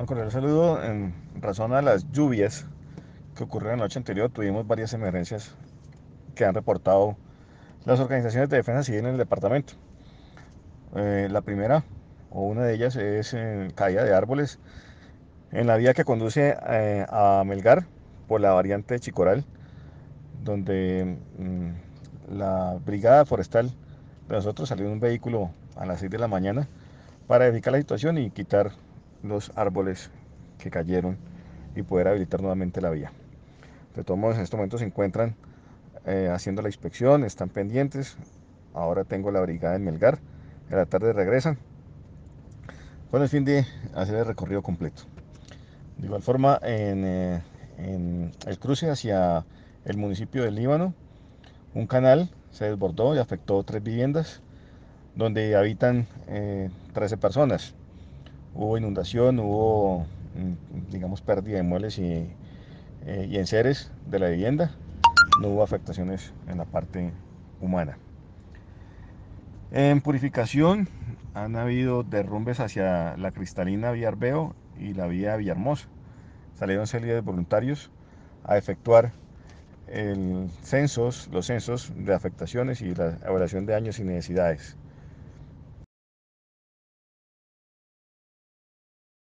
Un saludo. En razón a las lluvias que ocurrieron la noche anterior, tuvimos varias emergencias que han reportado las organizaciones de defensa civil en el departamento. Eh, la primera, o una de ellas, es eh, caída de árboles en la vía que conduce eh, a Melgar por la variante de Chicoral, donde mm, la brigada forestal de nosotros salió en un vehículo a las 6 de la mañana para verificar la situación y quitar los árboles que cayeron y poder habilitar nuevamente la vía. De todos modos, en este momento se encuentran eh, haciendo la inspección, están pendientes. Ahora tengo la brigada en Melgar. En la tarde regresan con el fin de hacer el recorrido completo. De igual forma, en, eh, el cruce hacia el municipio de Líbano, un canal se desbordó y afectó tres viviendas donde habitan 13 eh, personas. Hubo inundación, hubo, mm, digamos, pérdida de muebles y, eh, y enseres de la vivienda. No hubo afectaciones en la parte humana. En purificación han habido derrumbes hacia la cristalina Vía Arbeo y la vía Villahermosa. Salieron de voluntarios a efectuar los censos de afectaciones y la evaluación de daños y necesidades.